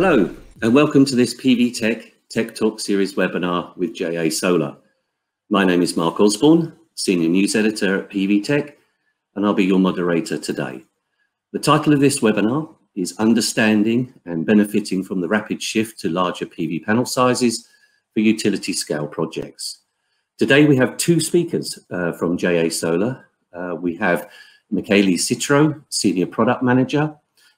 Hello, and welcome to this PV Tech Tech Talk Series webinar with JA Solar. My name is Mark Osborne, Senior News Editor at PV Tech, and I'll be your moderator today. The title of this webinar is Understanding and Benefiting from the Rapid Shift to Larger PV Panel Sizes for Utility Scale Projects. Today we have two speakers uh, from JA Solar. Uh, we have Michele Citro, Senior Product Manager.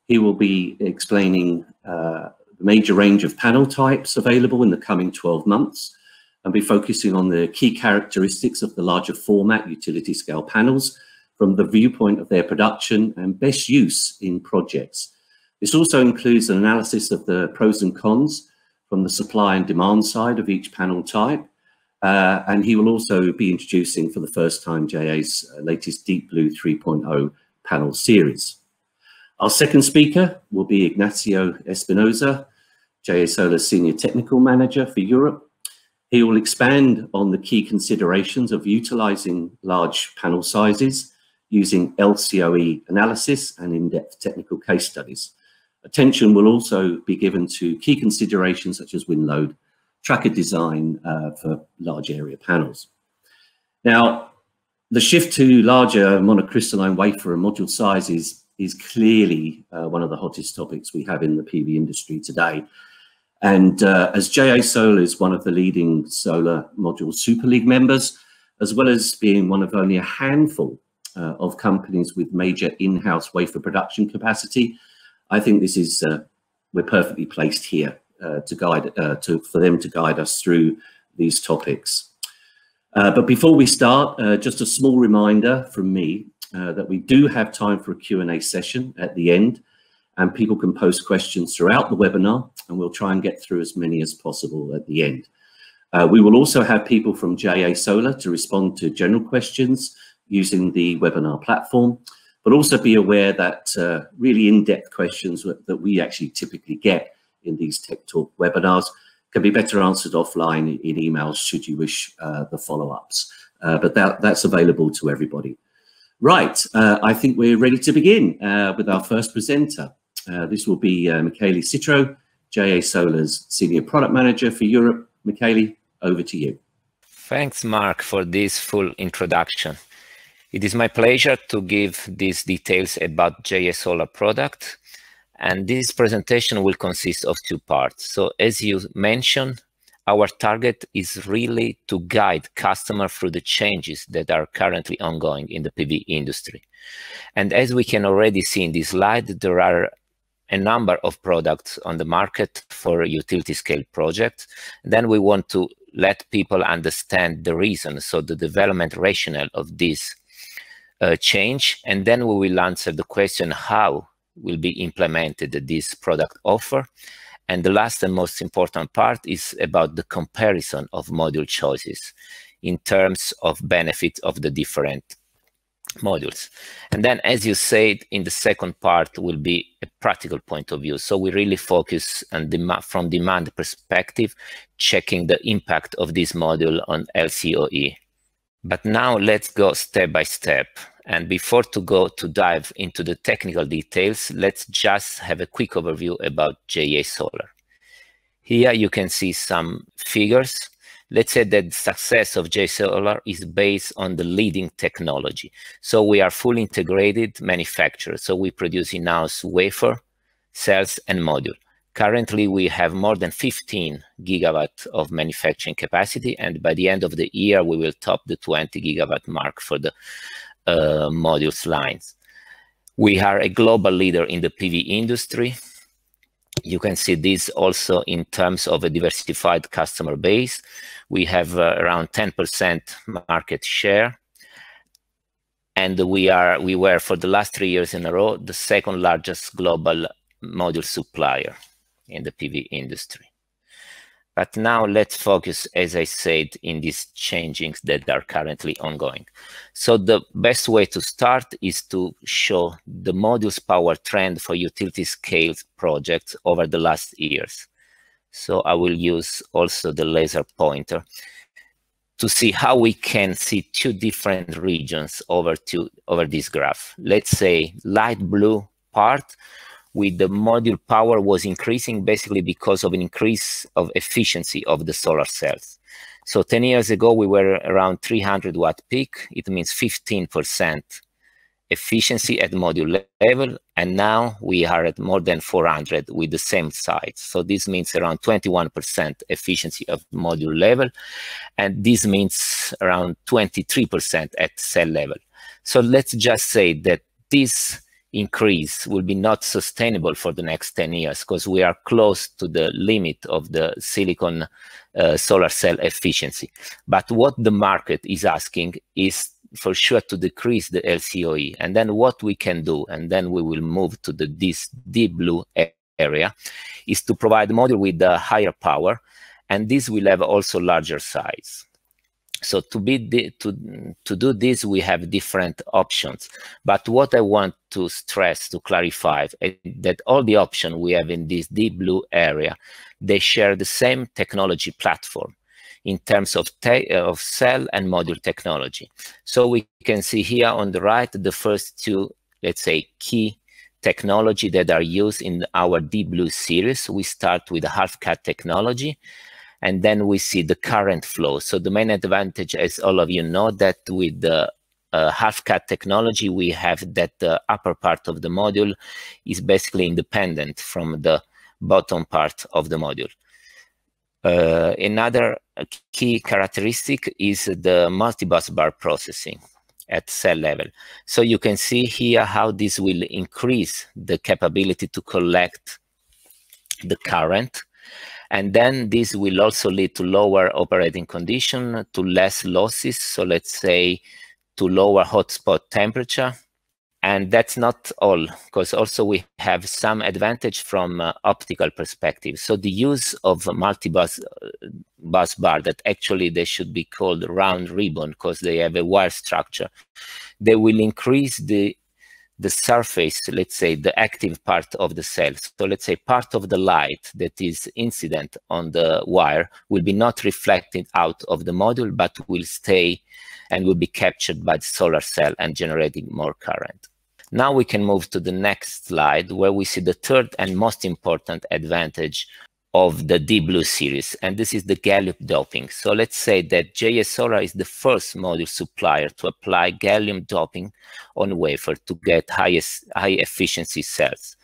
He will be explaining the major range of panel types available in the coming 12 months and be focusing on the key characteristics of the larger format utility scale panels from the viewpoint of their production and best use in projects. This also includes an analysis of the pros and cons from the supply and demand side of each panel type. Uh, and he will also be introducing for the first time JA's latest Deep Blue 3.0 panel series. Our second speaker will be Ignacio Espinoza, JA Solar Senior Technical Manager for Europe. He will expand on the key considerations of utilizing large panel sizes using LCOE analysis and in-depth technical case studies. Attention will also be given to key considerations such as wind load, tracker design uh, for large area panels. Now, the shift to larger monocrystalline wafer and module sizes is clearly uh, one of the hottest topics we have in the PV industry today. And uh, as JA Solar is one of the leading solar module Super League members, as well as being one of only a handful uh, of companies with major in-house wafer production capacity, I think this is, uh, we're perfectly placed here uh, to guide, uh, to, for them to guide us through these topics. But before we start, just a small reminder from me uh, that we do have time for a Q&A session at the end and people can post questions throughout the webinar and we'll try and get through as many as possible at the end. Uh, we will also have people from JA Solar to respond to general questions using the webinar platform, but also be aware that uh, really in-depth questions that we actually typically get in these Tech Talk webinars can be better answered offline in emails should you wish uh, the follow-ups. Uh, but that, that's available to everybody. Right, uh, I think we're ready to begin uh, with our first presenter. Uh, this will be uh, Citro, JA Solar's Senior Product Manager for Europe. Michele, over to you. Thanks, Mark, for this full introduction. It is my pleasure to give these details about JA Solar product. And this presentation will consist of two parts. So as you mentioned, our target is really to guide customer through the changes that are currently ongoing in the PV industry. And as we can already see in this slide, there are a number of products on the market for utility scale projects. Then we want to let people understand the reason, so the development rationale of this uh, change. And then we will answer the question how will be implemented this product offer and the last and most important part is about the comparison of module choices in terms of benefit of the different modules. And then, as you said, in the second part will be a practical point of view. So we really focus on dem from demand perspective, checking the impact of this module on LCOE. But now let's go step by step. And before to go to dive into the technical details, let's just have a quick overview about JA Solar. Here you can see some figures. Let's say that success of JA Solar is based on the leading technology. So we are fully integrated manufacturer. So we produce in-house wafer, cells, and module. Currently, we have more than 15 gigawatt of manufacturing capacity, and by the end of the year, we will top the 20 gigawatt mark for the modules lines. We are a global leader in the PV industry. You can see this also in terms of a diversified customer base. We have uh, around 10% market share. And we are we were for the last three years in a row the second largest global module supplier in the PV industry. But now let's focus, as I said, in these changings that are currently ongoing. So the best way to start is to show the modules power trend for utility scale projects over the last years. So I will use also the laser pointer to see how we can see two different regions over to over this graph. Let's say light blue part with the module power was increasing basically because of an increase of efficiency of the solar cells. So 10 years ago, we were around 300 watt peak. It means 15% efficiency at module level. And now we are at more than 400 with the same size. So this means around 21% efficiency of module level. And this means around 23% at cell level. So let's just say that this increase will be not sustainable for the next 10 years because we are close to the limit of the silicon uh, solar cell efficiency. But what the market is asking is for sure to decrease the LCOE. And then what we can do, and then we will move to the this deep blue area, is to provide a module with the higher power, and this will have also larger size so to be to to do this we have different options but what i want to stress to clarify eh, that all the options we have in this deep blue area they share the same technology platform in terms of eh, of cell and module technology so we can see here on the right the first two let's say key technology that are used in our deep blue series we start with the half cut technology and then we see the current flow. So the main advantage, as all of you know, that with the uh, half-cut technology, we have that the upper part of the module is basically independent from the bottom part of the module. Uh, another key characteristic is the multi-bus bar processing at cell level. So you can see here how this will increase the capability to collect the current and then this will also lead to lower operating condition, to less losses. So let's say to lower hotspot temperature. And that's not all, because also we have some advantage from uh, optical perspective. So the use of multi-bus uh, bus bar that actually they should be called round ribbon because they have a wire structure. They will increase the the surface, let's say the active part of the cell. So let's say part of the light that is incident on the wire will be not reflected out of the module, but will stay and will be captured by the solar cell and generating more current. Now we can move to the next slide where we see the third and most important advantage of the Deep Blue series, and this is the gallium doping. So let's say that JA Solar is the first module supplier to apply gallium doping on wafer to get highest high efficiency cells.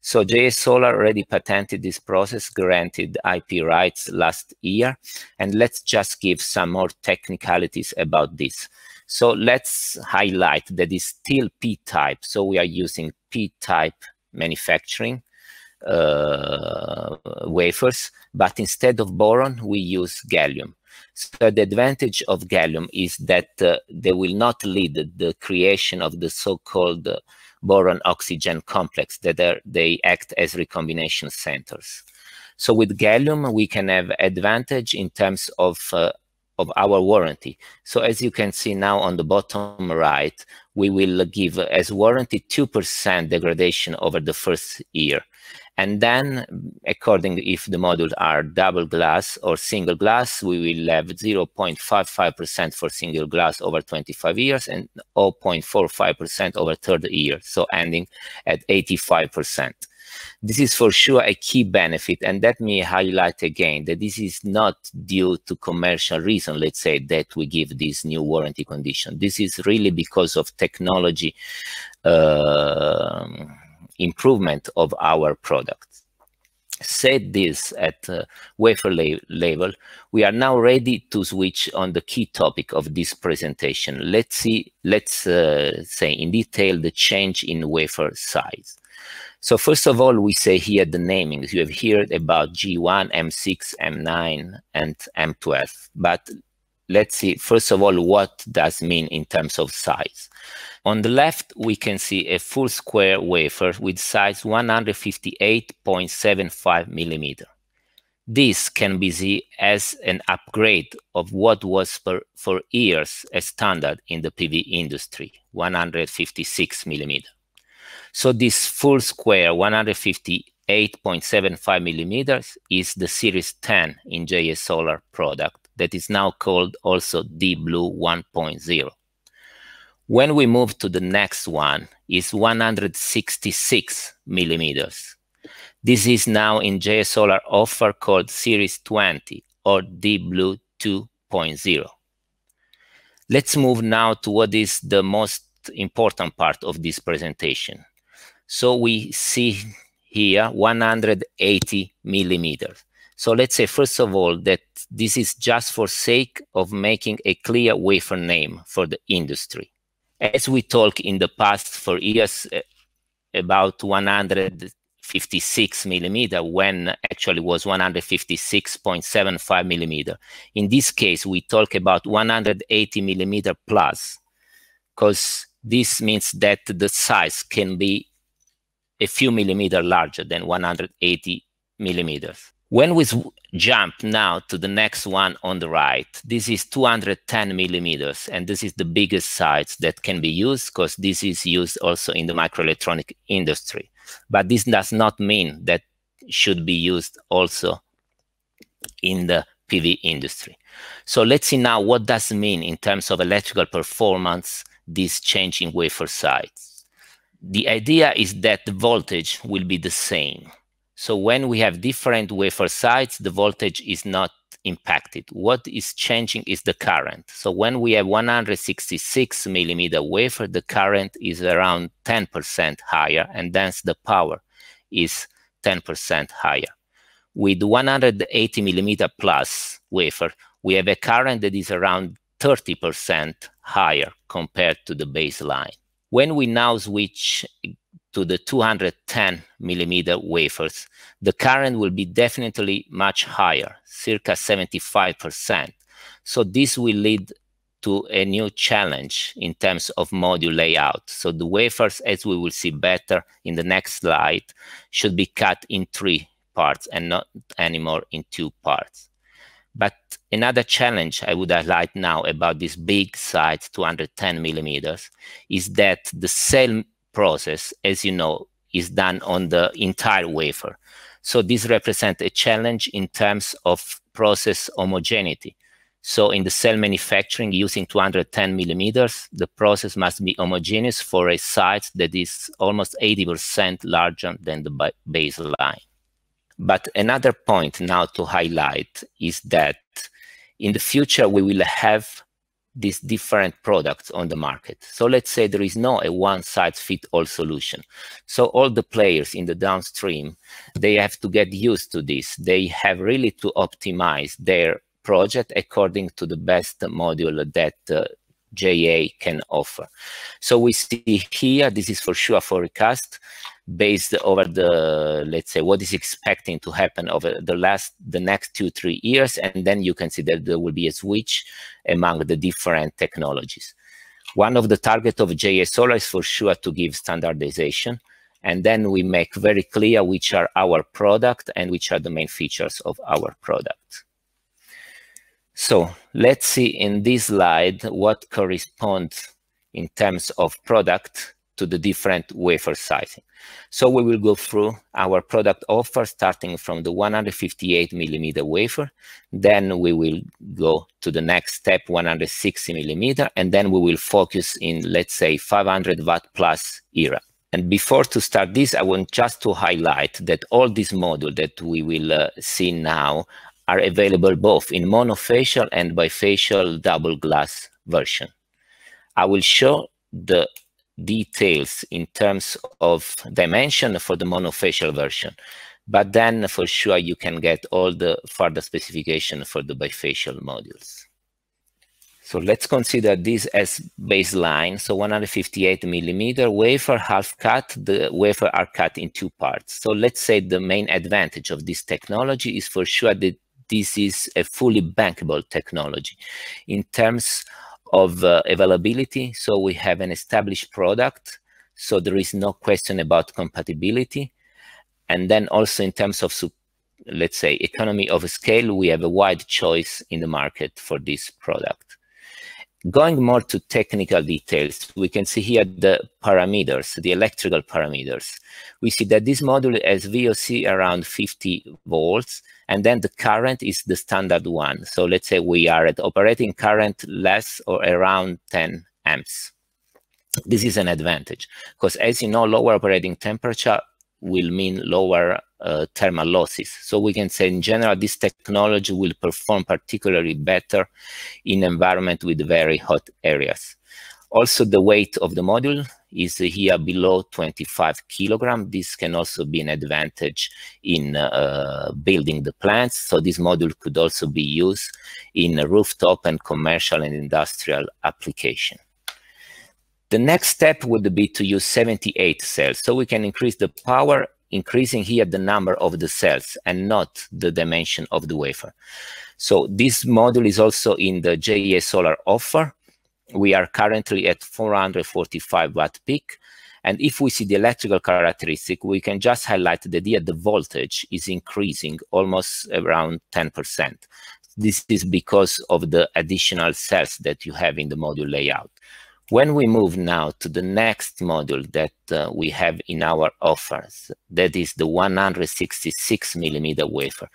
So JA Solar already patented this process, granted IP rights last year, and let's just give some more technicalities about this. So let's highlight that is still P-type, so we are using P-type manufacturing wafers, but instead of boron, we use gallium. So the advantage of gallium is that uh, they will not lead the creation of the so-called uh, boron oxygen complex that are, they act as recombination centers. So with gallium, we can have advantage in terms of uh, of our warranty. So as you can see now on the bottom right, we will give as warranty 2% degradation over the first year. And then, according if the modules are double glass or single glass, we will have 0.55% for single glass over 25 years and 0.45% over third year, so ending at 85%. This is for sure a key benefit, and let me highlight again that this is not due to commercial reason, let's say, that we give this new warranty condition. This is really because of technology uh, improvement of our products. Said this at uh, wafer level, we are now ready to switch on the key topic of this presentation. Let's see, let's uh, say in detail the change in wafer size. So first of all, we say here the namings. You have heard about G1, M6, M9, and M12. But let's see, first of all, what does mean in terms of size. On the left, we can see a full square wafer with size 158.75 millimeter. This can be seen as an upgrade of what was for, for years a standard in the PV industry, 156 millimeter. So this full square 158.75 millimeters is the Series 10 in JA Solar product that is now called also Deep Blue 1.0. When we move to the next one, is 166 millimeters. This is now in JA Solar offer called Series 20 or Deep Blue 2.0. Let's move now to what is the most important part of this presentation. So we see here 180 millimeters. So let's say, first of all, that this is just for sake of making a clear wafer name for the industry. As we talked in the past for years uh, about 156 millimeter when actually was 156.75 millimeter. In this case, we talk about 180 millimeter plus because this means that the size can be a few millimeter larger than 180 millimeters. When we jump now to the next one on the right, this is 210 millimeters, and this is the biggest size that can be used because this is used also in the microelectronic industry. But this does not mean that should be used also in the PV industry. So let's see now what does it mean in terms of electrical performance, this change in wafer size. The idea is that the voltage will be the same so when we have different wafer sites, the voltage is not impacted. What is changing is the current. So when we have 166 millimeter wafer, the current is around 10% higher, and thence the power is 10% higher. With 180 millimeter plus wafer, we have a current that is around 30% higher compared to the baseline. When we now switch to the 210 millimeter wafers, the current will be definitely much higher, circa 75%. So this will lead to a new challenge in terms of module layout. So the wafers, as we will see better in the next slide, should be cut in three parts and not anymore in two parts. But another challenge I would highlight now about this big size, 210 millimeters, is that the cell process, as you know, is done on the entire wafer. So this represents a challenge in terms of process homogeneity. So in the cell manufacturing using 210 millimeters, the process must be homogeneous for a size that is almost 80% larger than the baseline. But another point now to highlight is that in the future, we will have these different products on the market. So let's say there is no a one size fit all solution. So all the players in the downstream, they have to get used to this. They have really to optimize their project according to the best module that uh, JA can offer. So we see here, this is for sure forecast based over the, let's say, what is expecting to happen over the last, the next two, three years. And then you can see that there will be a switch among the different technologies. One of the target of JA Solar is for sure to give standardization. And then we make very clear which are our product and which are the main features of our product. So let's see in this slide what corresponds in terms of product to the different wafer sizing. So we will go through our product offer starting from the 158 millimeter wafer. Then we will go to the next step, 160 millimeter, and then we will focus in, let's say, 500 watt plus era. And before to start this, I want just to highlight that all these modules that we will uh, see now are available both in monofacial and bifacial double glass version. I will show the details in terms of dimension for the monofacial version, but then for sure you can get all the further specification for the bifacial modules. So let's consider this as baseline. So 158 millimeter wafer half cut, the wafer are cut in two parts. So let's say the main advantage of this technology is for sure that this is a fully bankable technology in terms of uh, availability. So we have an established product. So there is no question about compatibility. And then also in terms of, let's say, economy of scale, we have a wide choice in the market for this product. Going more to technical details, we can see here the parameters, the electrical parameters. We see that this module has VOC around 50 volts, and then the current is the standard one. So let's say we are at operating current less or around 10 amps. This is an advantage because as you know, lower operating temperature will mean lower uh, thermal losses. So we can say in general, this technology will perform particularly better in environment with very hot areas. Also, the weight of the module is here below 25 kilogram. This can also be an advantage in uh, building the plants. So this module could also be used in rooftop and commercial and industrial application. The next step would be to use 78 cells. So we can increase the power, increasing here the number of the cells and not the dimension of the wafer. So this module is also in the JA Solar offer. We are currently at 445 watt peak. And if we see the electrical characteristic, we can just highlight that the voltage is increasing almost around 10%. This is because of the additional cells that you have in the module layout. When we move now to the next module that uh, we have in our offers, that is the 166 millimeter wafer,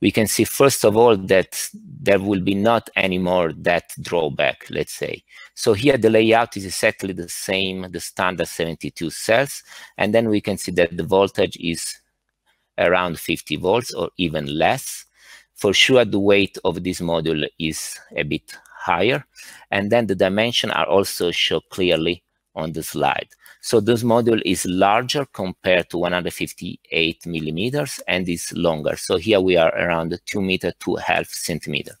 we can see first of all that there will be not anymore that drawback, let's say. So here the layout is exactly the same, the standard 72 cells, and then we can see that the voltage is around 50 volts or even less. For sure, the weight of this module is a bit higher. And then the dimension are also shown clearly on the slide. So this module is larger compared to 158 millimeters and is longer. So here we are around two meter to half centimeter.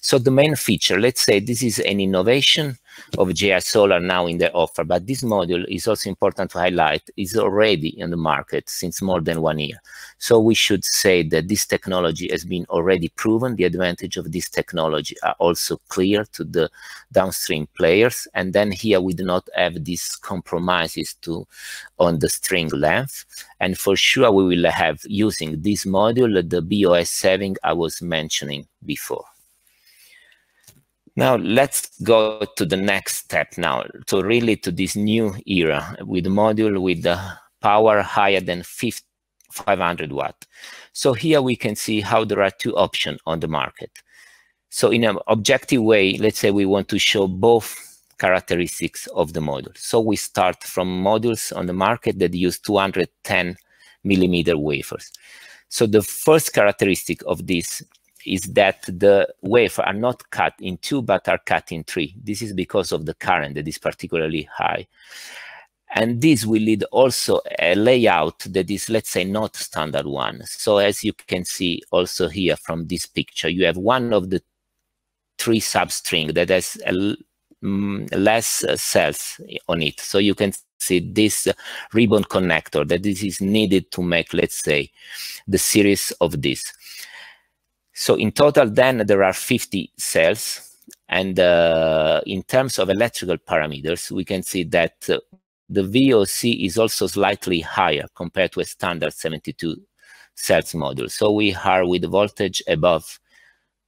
So the main feature, let's say this is an innovation of JA Solar now in the offer, but this module is also important to highlight, is already in the market since more than one year. So we should say that this technology has been already proven. The advantage of this technology are also clear to the downstream players. And then here we do not have these compromises to on the string length. And for sure we will have using this module, the BOS saving I was mentioning before. Now let's go to the next step now, to really to this new era with module with the power higher than 500 watt. So here we can see how there are two options on the market. So in an objective way, let's say we want to show both characteristics of the module. So we start from modules on the market that use 210 millimeter wafers. So the first characteristic of this is that the wafer are not cut in two, but are cut in three. This is because of the current that is particularly high. And this will lead also a layout that is, let's say, not standard one. So as you can see also here from this picture, you have one of the three substring that has a, mm, less cells on it. So you can see this ribbon connector that this is needed to make, let's say, the series of this. So in total, then there are 50 cells. And uh, in terms of electrical parameters, we can see that uh, the VOC is also slightly higher compared to a standard 72 cells module. So we are with voltage above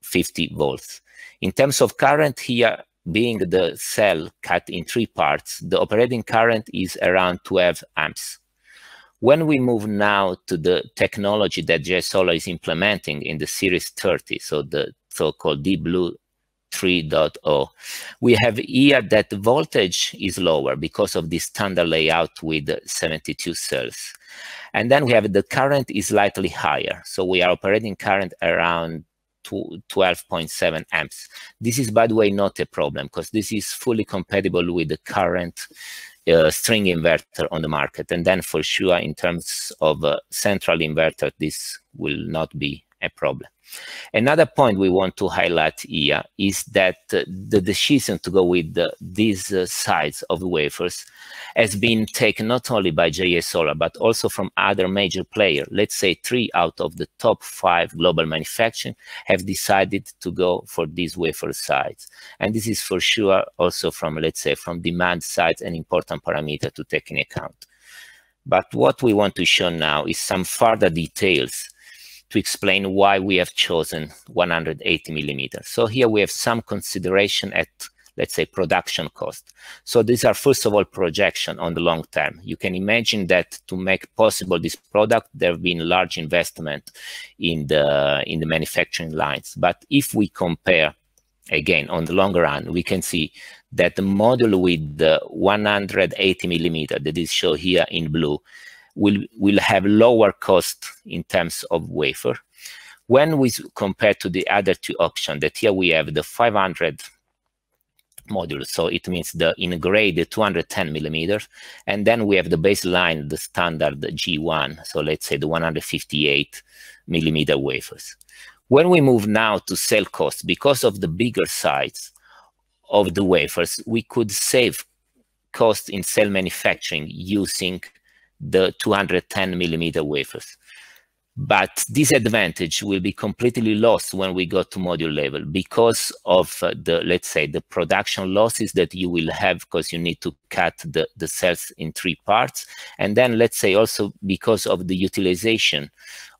50 volts. In terms of current here, being the cell cut in three parts, the operating current is around 12 amps. When we move now to the technology that JA Solar is implementing in the Series 30, so the so-called Deep Blue 3.0, we have here that the voltage is lower because of this standard layout with 72 cells. And then we have the current is slightly higher. So we are operating current around 12.7 amps. This is, by the way, not a problem because this is fully compatible with the current uh, string inverter on the market. And then for sure, in terms of uh, central inverter, this will not be a problem. Another point we want to highlight here is that uh, the decision to go with the, these uh, size of wafers has been taken not only by JA Solar, but also from other major players. Let's say three out of the top five global manufacturing have decided to go for these wafer size. And this is for sure also from, let's say, from demand side, an important parameter to take in account. But what we want to show now is some further details to explain why we have chosen 180 millimeters. So here we have some consideration at, let's say, production cost. So these are, first of all, projection on the long term. You can imagine that to make possible this product, there have been large investment in the, in the manufacturing lines. But if we compare again, on the longer run, we can see that the model with the 180 millimeter that is shown here in blue will, will have lower cost in terms of wafer. When we compare to the other two options, that here we have the 500 module, so it means the in grade the 210 millimeters, and then we have the baseline, the standard G1, so let's say the 158 millimeter wafers. When we move now to cell cost, because of the bigger size of the wafers, we could save cost in cell manufacturing using the 210 millimeter wafers. But this advantage will be completely lost when we go to module level because of uh, the, let's say, the production losses that you will have because you need to cut the, the cells in three parts. And then let's say also because of the utilization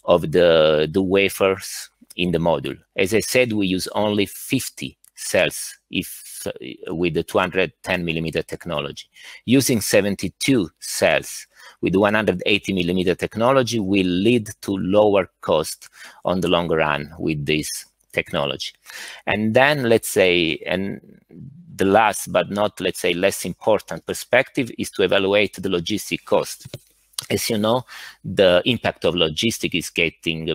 of the, the wafers in the module. As I said, we use only 50 cells if Uh, with the 210 millimeter technology. Using 72 cells with 180 millimeter technology will lead to lower cost on the longer run with this technology. And then let's say, and the last but not, let's say, less important perspective is to evaluate the logistic cost. As you know, the impact of logistic is getting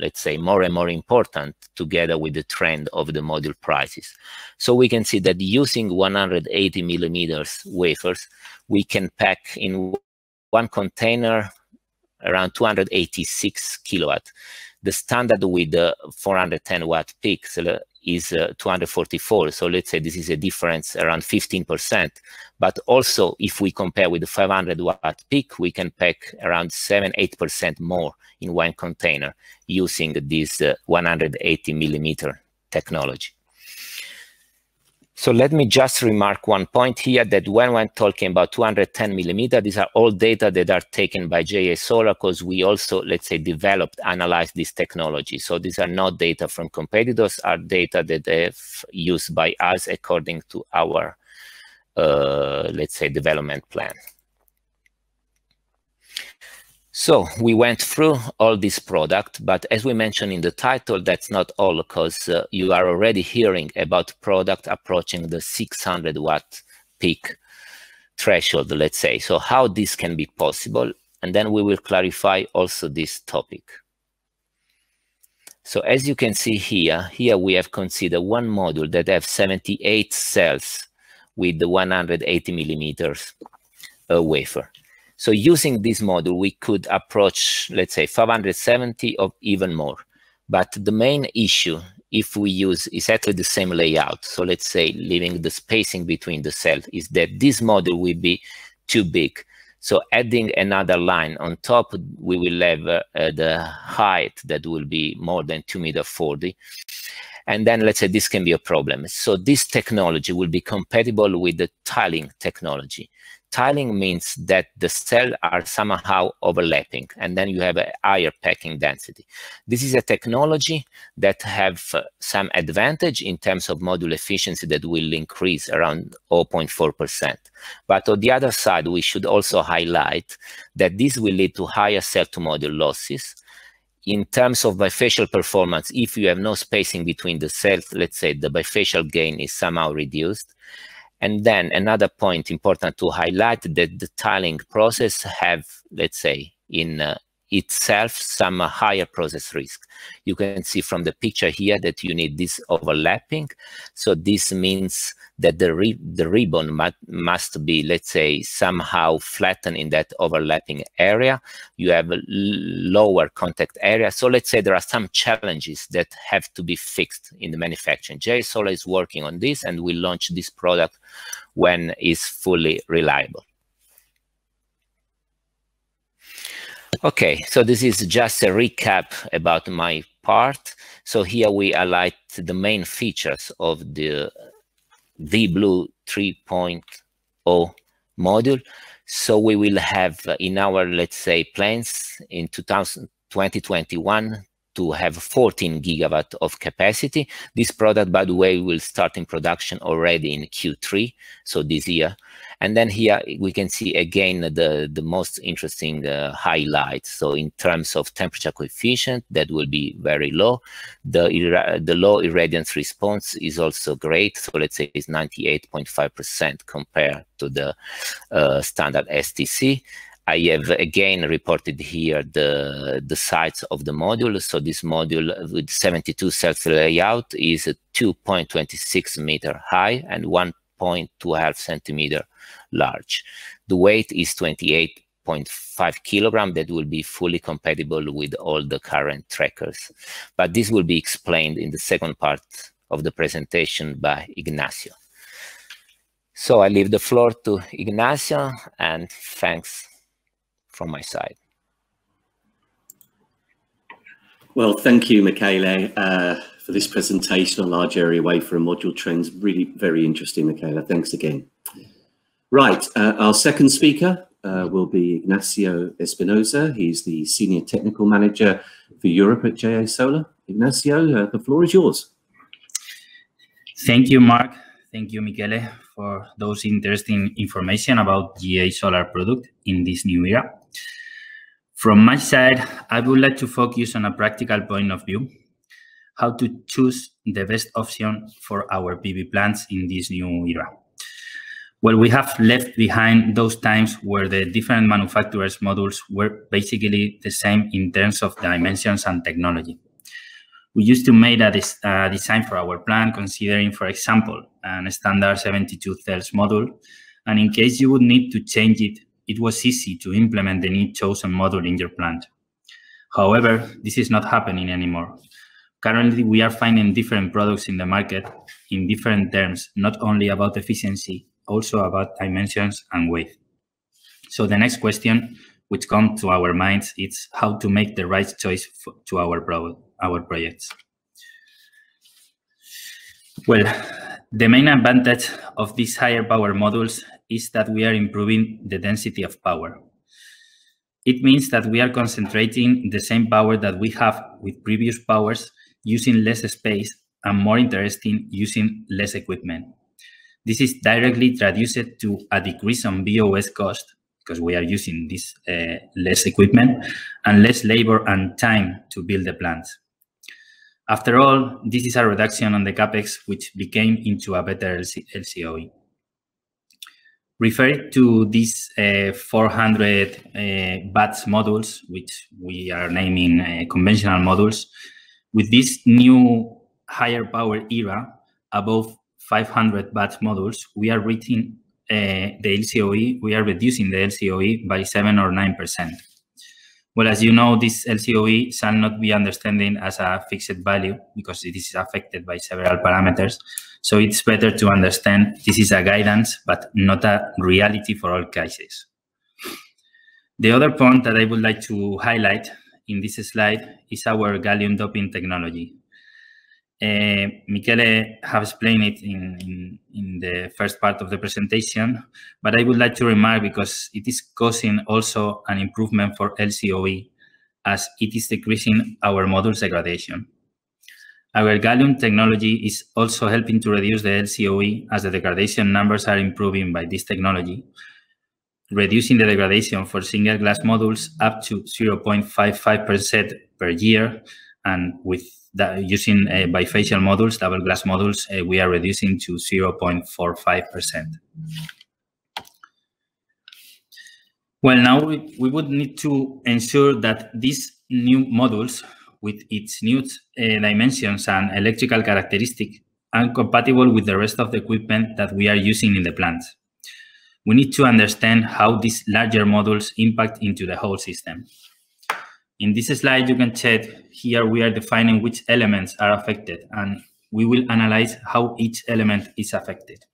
let's say, more and more important together with the trend of the module prices. So we can see that using 180 millimeters wafers, we can pack in one container around 286 kilowatt. The standard with the 410 watt peak is uh, 244. So let's say this is a difference around 15%. But also, if we compare with the 500 watt peak, we can pack around 7 8% more in one container using this uh, 180 millimeter technology. So let me just remark one point here that when we're talking about 210 millimeter, these are all data that are taken by JA Solar because we also, let's say, developed, analyzed this technology. So these are not data from competitors, are data that they've used by us according to our, uh, let's say, development plan. So we went through all this product, but as we mentioned in the title, that's not all because uh, you are already hearing about product approaching the 600 watt peak threshold, let's say. So how this can be possible, and then we will clarify also this topic. So as you can see here, here we have considered one module that have 78 cells with the 180 millimeters uh, wafer. So using this model, we could approach, let's say, 570 or even more. But the main issue, if we use exactly the same layout, so let's say leaving the spacing between the cells, is that this model will be too big. So adding another line on top, we will have uh, uh, the height that will be more than 2 meter 40. And then let's say this can be a problem. So this technology will be compatible with the tiling technology tiling means that the cells are somehow overlapping and then you have a higher packing density. This is a technology that have uh, some advantage in terms of module efficiency that will increase around 0.4%. But on the other side, we should also highlight that this will lead to higher cell to module losses. In terms of bifacial performance, if you have no spacing between the cells, let's say the bifacial gain is somehow reduced. And then another point important to highlight that the tiling process have, let's say, in uh, itself some higher process risk. You can see from the picture here that you need this overlapping. So this means that the, re the ribbon must be, let's say, somehow flattened in that overlapping area. You have a lower contact area. So let's say there are some challenges that have to be fixed in the manufacturing. JA Solar is working on this and will launch this product when it's fully reliable. Okay, so this is just a recap about my part. So here we highlight the main features of the Deep Blue 3.0 module. So we will have uh, in our, let's say, plans in 2000, 2021 to have 14 gigawatt of capacity. This product, by the way, will start in production already in Q3, so this year. And then here we can see again the, the most interesting uh, highlight. So in terms of temperature coefficient, that will be very low. The, the low irradiance response is also great. So let's say it's 98.5% compared to the uh, standard STC. I have again reported here the, the size of the module. So this module with 72 cells layout is 2.26 meter high and 1.12 centimeter large. The weight is 28.5 kilogram that will be fully compatible with all the current trackers. But this will be explained in the second part of the presentation by Ignacio. So I leave the floor to Ignacio and thanks from my side. Well, thank you, Michele, uh, for this presentation on large area wafer and module trends. Really very interesting, Michele. Thanks again. Right, uh, our second speaker uh, will be Ignacio Espinosa. He's the Senior Technical Manager for Europe at JA Solar. Ignacio, uh, the floor is yours. Thank you, Mark. Thank you, Michele, for those interesting information about JA Solar product in this new era. From my side, I would like to focus on a practical point of view, how to choose the best option for our PV plants in this new era. Well, we have left behind those times where the different manufacturers' modules were basically the same in terms of dimensions and technology. We used to make a, des design for our plant considering, for example, a standard 72 cells module, and in case you would need to change it it was easy to implement the new chosen model in your plant. However, this is not happening anymore. Currently, we are finding different products in the market in different terms, not only about efficiency, also about dimensions and weight. So the next question which comes to our minds is how to make the right choice to our, pro our projects. Well, the main advantage of these higher power modules is that we are improving the density of power. It means that we are concentrating the same power that we have with previous powers using less space and more interesting using less equipment. This is directly traduced to a decrease on BOS cost because we are using this uh, less equipment and less labor and time to build the plants. After all, this is a reduction on the capex, which became into a better LC LCOE refer to these uh, 400 uh, BATS modules, which we are naming uh, conventional modules. With this new higher power era, above 500 BATS modules, we are reaching uh, the LCOE, we are reducing the LCOE by 7 or 9%. Well, as you know, this LCOE shall not be understanding as a fixed value because it is affected by several parameters. So it's better to understand this is a guidance, but not a reality for all cases. The other point that I would like to highlight in this slide is our gallium doping technology. Uh, Michele have explained it in, in, in, the first part of the presentation, but I would like to remark because it is causing also an improvement for LCOE as it is decreasing our modules degradation. Our gallium technology is also helping to reduce the LCOE as the degradation numbers are improving by this technology, reducing the degradation for single glass modules up to 0.55% per year. And with that, using uh, bifacial modules, double glass modules, uh, we are reducing to 0.45%. Well, now we, we would need to ensure that these new modules with its new uh, dimensions and electrical characteristics and compatible with the rest of the equipment that we are using in the plant. We need to understand how these larger modules impact into the whole system. In this slide, you can check here we are defining which elements are affected and we will analyze how each element is affected.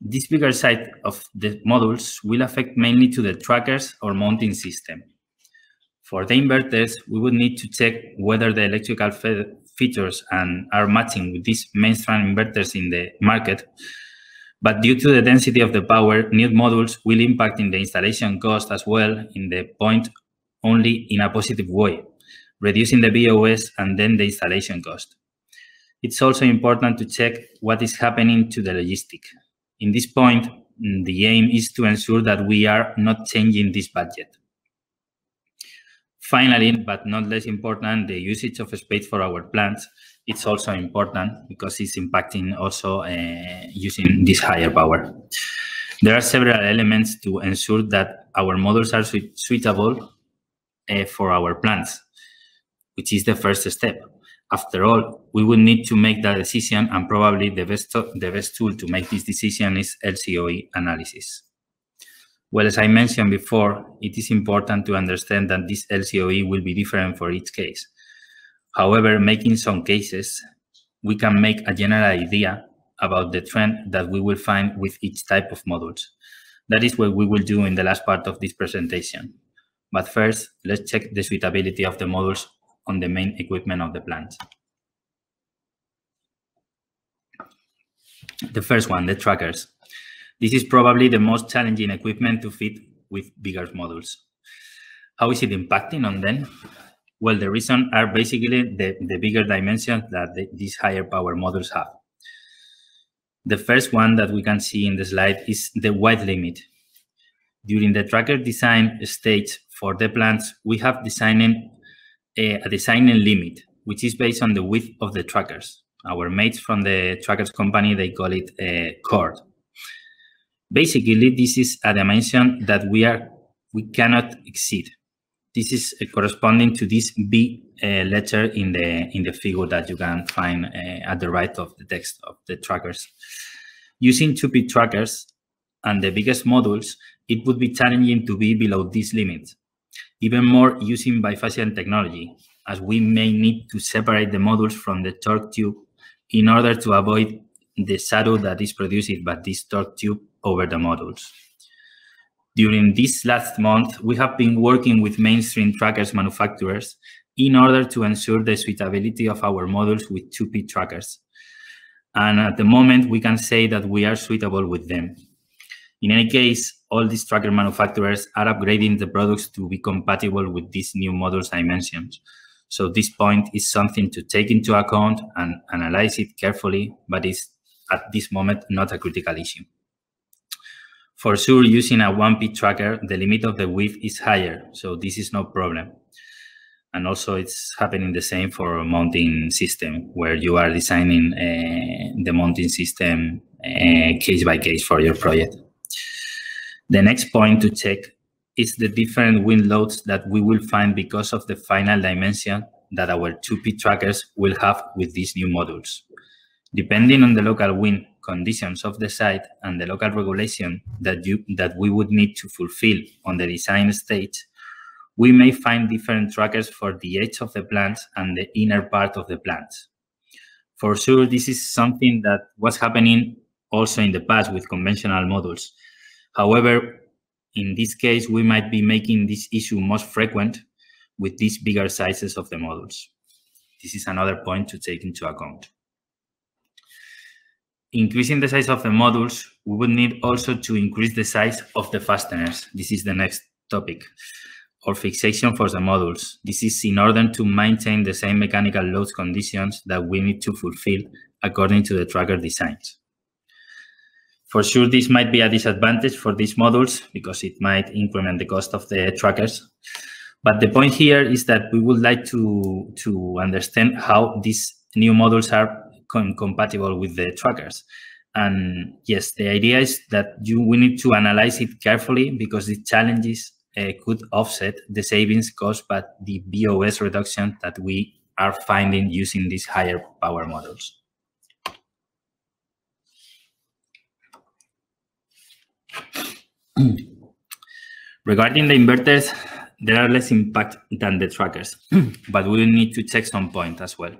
This bigger side of the modules will affect mainly to the trackers or mounting system. For the inverters, we would need to check whether the electrical features and are matching with these mainstream inverters in the market. But due to the density of the power, new modules will impact in the installation cost as well in the point only in a positive way. reducing the BOS and then the installation cost. It's also important to check what is happening to the logistic. In this point, the aim is to ensure that we are not changing this budget. Finally, but not less important, the usage of space for our plants. It's also important because it's impacting also uh, using this higher power. There are several elements to ensure that our models are su suitable uh, for our plants, which is the first step. After all, we will need to make that decision and probably the best, the best tool to make this decision is LCOE analysis. Well, as I mentioned before, it is important to understand that this LCOE will be different for each case. However, making some cases, we can make a general idea about the trend that we will find with each type of modules. That is what we will do in the last part of this presentation. But first, let's check the suitability of the modules on the main equipment of the plant. The first one, the trackers. This is probably the most challenging equipment to fit with bigger modules. How is it impacting on them? Well, the reason are basically the, the bigger dimensions that the, these higher power modules have. The first one that we can see in the slide is the weight limit. During the tracker design stage for the plants, we have designing eh, a, a designing limit, which is based on the width of the trackers. Our mates from the trackers company, they call it eh, a chord. Basically, this is a dimension that we are we cannot exceed. This is uh, corresponding to this B uh, letter in the in the figure that you can find uh, at the right of the text of the trackers. Using 2P trackers and the biggest modules, it would be challenging to be below this limit even more using bifacial technology, as we may need to separate the modules from the torque tube in order to avoid the shadow that is produced by this torque tube over the modules. During this last month, we have been working with mainstream trackers manufacturers in order to ensure the suitability of our modules with 2P trackers. And at the moment, we can say that we are suitable with them. In any case, all these tracker manufacturers are upgrading the products to be compatible with these new models I mentioned. So this point is something to take into account and analyze it carefully, but it's at this moment not a critical issue. For sure, using a 1P tracker, the limit of the width is higher, so this is no problem. And also it's happening the same for mounting system, where you are designing uh, the mounting system uh, case by case for your project. The next point to check is the different wind loads that we will find because of the final dimension that our 2P trackers will have with these new modules. Depending on the local wind conditions of the site and the local regulation that, you, that we would need to fulfill on the design stage, we may find different trackers for the edge of the plant and the inner part of the plant. For sure, this is something that was happening also in the past with conventional models. However, in this case, we might be making this issue most frequent with these bigger sizes of the models. This is another point to take into account. Increasing the size of the modules, we would need also to increase the size of the fasteners. This is the next topic, or fixation for the modules. This is in order to maintain the same mechanical loads conditions that we need to fulfill according to the tracker designs. For sure, this might be a disadvantage for these modules because it might increment the cost of the trackers. But the point here is that we would like to, to understand how these new modules are com compatible with the trackers. And yes, the idea is that you we need to analyze it carefully because the challenges uh, could offset the savings caused by the BOS reduction that we are finding using these higher power models. Regarding the inverters, there are less impact than the trackers, but we need to check some point as well.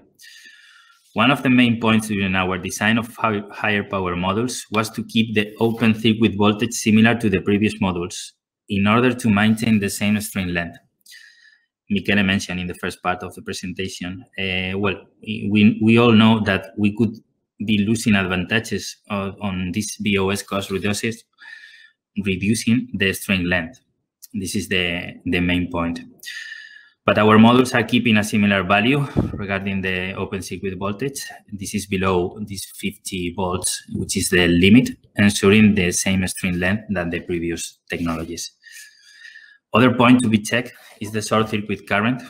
One of the main points during our design of higher power models was to keep the open circuit voltage similar to the previous models in order to maintain the same string length. Michele mentioned in the first part of the presentation. Uh, well, we, we all know that we could be losing advantages on this BOS cost reduces reducing the string length. This is the, the main point. But our models are keeping a similar value regarding the open circuit voltage. This is below this 50 volts, which is the limit, ensuring the same string length than the previous technologies. Other point to be checked is the short circuit current.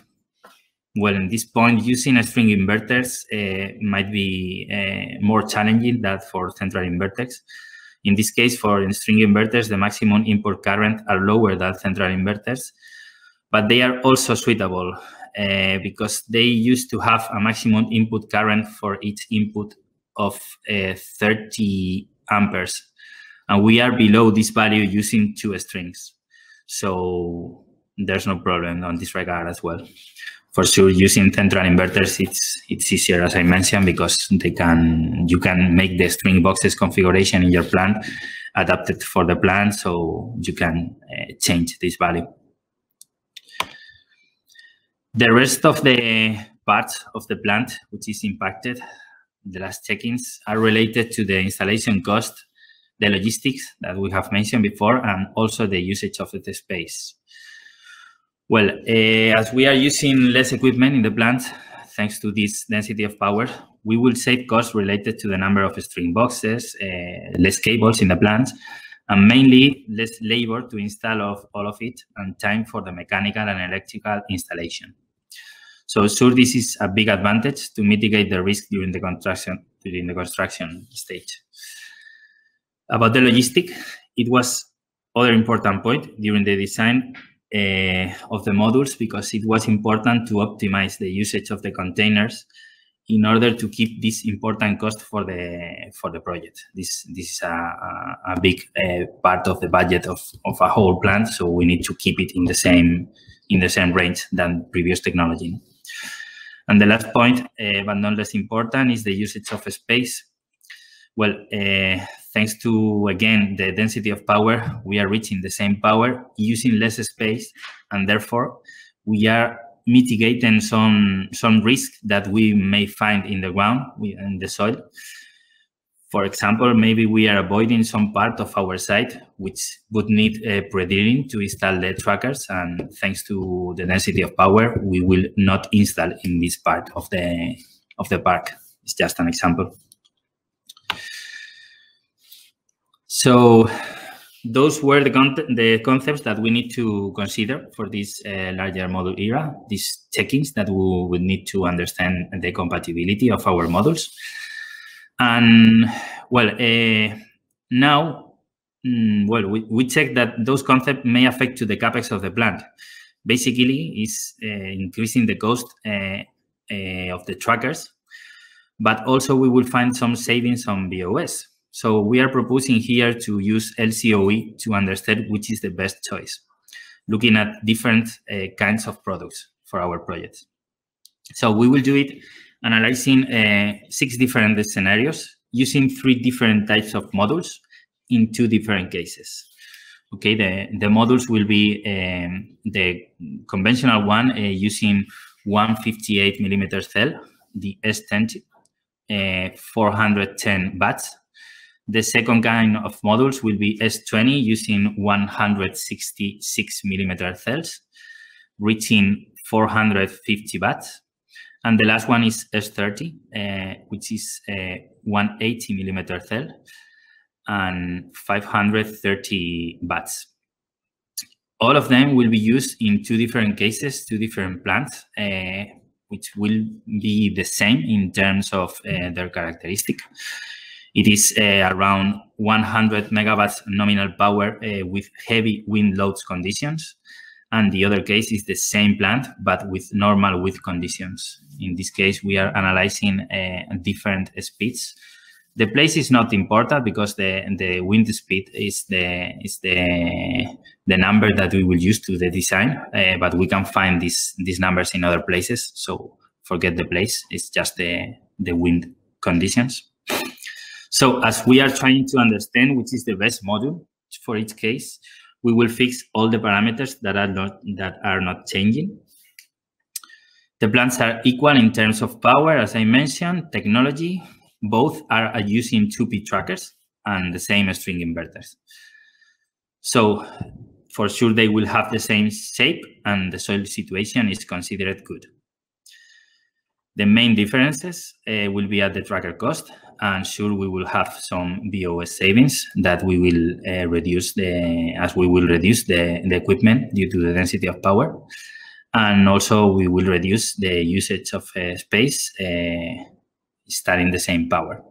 Well, in this point, using a string inverters uh, might be uh, more challenging than for central inverters. In this case, for string inverters, the maximum input current are lower than central inverters, but they are also suitable uh, because they used to have a maximum input current for each input of uh, 30 amperes. And we are below this value using two strings. So there's no problem on this regard as well. For sure, using central inverters, it's it's easier, as I mentioned, because they can you can make the string boxes configuration in your plant adapted for the plant, so you can uh, change this value. The rest of the parts of the plant which is impacted, the last check-ins, are related to the installation cost, the logistics that we have mentioned before, and also the usage of the space. Well, uh, as we are using less equipment in the plant, thanks to this density of power, we will save costs related to the number of string boxes, uh, less cables in the plant, and mainly less labor to install of all of it and time for the mechanical and electrical installation. So sure, this is a big advantage to mitigate the risk during the construction during the construction stage. About the logistic, it was other important point during the design uh, of the modules because it was important to optimize the usage of the containers in order to keep this important cost for the for the project. This this is a, a, a big uh, part of the budget of, of a whole plant, so we need to keep it in the same in the same range than previous technology. And the last point, uh, but not less important, is the usage of space. Well, uh, thanks to, again, the density of power, we are reaching the same power using less space, and therefore we are mitigating some, some risk that we may find in the ground, in the soil. For example, maybe we are avoiding some part of our site which would need a pre-drilling to install the trackers, and thanks to the density of power, we will not install in this part of the of the park. It's just an example. So those were the, con the concepts that we need to consider for this uh, larger model era, these checkings that we would need to understand the compatibility of our models. And well, uh, now, mm, well, we, we check that those concepts may affect to the capex of the plant. Basically, is uh, increasing the cost uh, uh, of the trackers, but also we will find some savings on BOS. So we are proposing here to use LCOE to understand which is the best choice, looking at different uh, kinds of products for our projects. So we will do it analyzing uh, six different scenarios using three different types of modules in two different cases. Okay, the, the modules will be um, the conventional one uh, using 158 millimeter cell, the S10, uh, 410 watts. The second kind of modules will be S20 using 166 millimeter cells, reaching 450 watts. And the last one is S30, uh, which is a 180 millimeter cell and 530 watts. All of them will be used in two different cases, two different plants, uh, which will be the same in terms of uh, their characteristic. It is uh, around 100 megawatts nominal power uh, with heavy wind loads conditions and the other case is the same plant, but with normal wind conditions. In this case, we are analyzing uh, different speeds. The place is not important because the, the wind speed is the is the the number that we will use to the design, uh, but we can find these these numbers in other places. So forget the place; it's just the the wind conditions. So as we are trying to understand which is the best module for each case, we will fix all the parameters that are not that are not changing. The plants are equal in terms of power, as I mentioned, technology. Both are using 2P trackers and the same string inverters. So for sure they will have the same shape and the soil situation is considered good. The main differences uh, will be at the tracker cost and sure we will have some BOS savings that we will uh, reduce the as we will reduce the, the equipment due to the density of power and also we will reduce the usage of uh, space uh, studying the same power.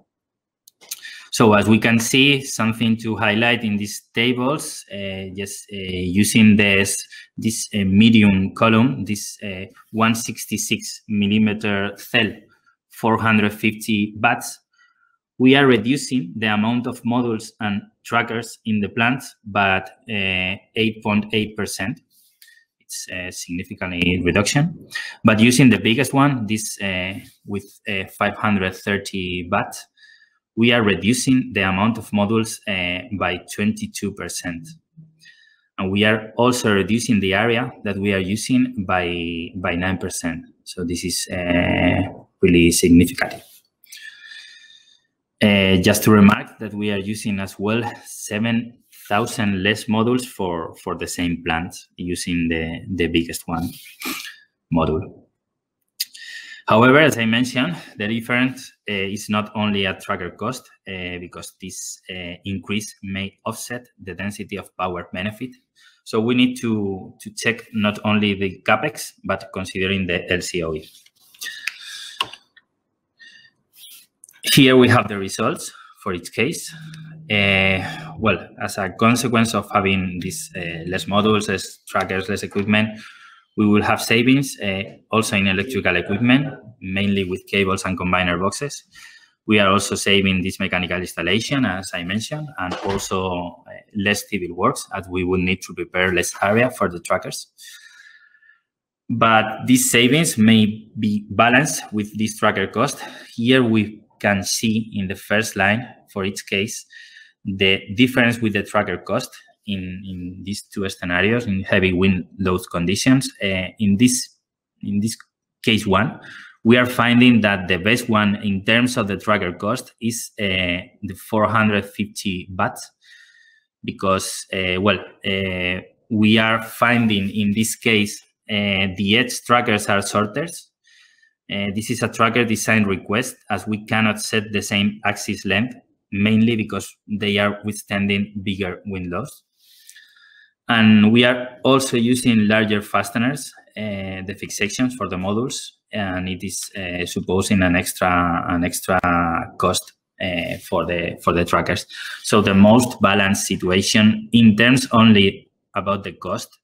So as we can see, something to highlight in these tables, uh, just uh, using this, this uh, medium column, this uh, 166 millimeter cell, 450 watts, we are reducing the amount of modules and trackers in the plant by 8.8%. It's a significant reduction. But using the biggest one, this uh, with uh, 530 watts, we are reducing the amount of modules uh, by 22%. And we are also reducing the area that we are using by, by 9%. So this is uh, really significant. Uh, just to remark that we are using as well 7,000 less modules for, for the same plant using the, the biggest one module. However, as I mentioned, the difference uh, is not only at tracker cost, uh, because this uh, increase may offset the density of power benefit. So we need to, to check not only the CAPEX, but considering the LCOE. Here we have the results for each case. Uh, well, as a consequence of having these uh, less modules, less trackers, less equipment, we will have savings uh, also in electrical equipment, mainly with cables and combiner boxes. We are also saving this mechanical installation, as I mentioned, and also uh, less civil works, as we will need to prepare less area for the trackers. But these savings may be balanced with this tracker cost. Here we can see in the first line for each case the difference with the tracker cost in, in these two scenarios in heavy wind load conditions. Uh, in this in this case one, we are finding that the best one in terms of the tracker cost is uh, the 450 watts because, uh, well, uh, we are finding in this case uh, the edge trackers are sorters. Uh, this is a tracker design request as we cannot set the same axis length, mainly because they are withstanding bigger wind loads. And we are also using larger fasteners, uh, the fixations for the modules, and it is uh, supposing an extra an extra cost uh, for the for the trackers. So the most balanced situation in terms only about the cost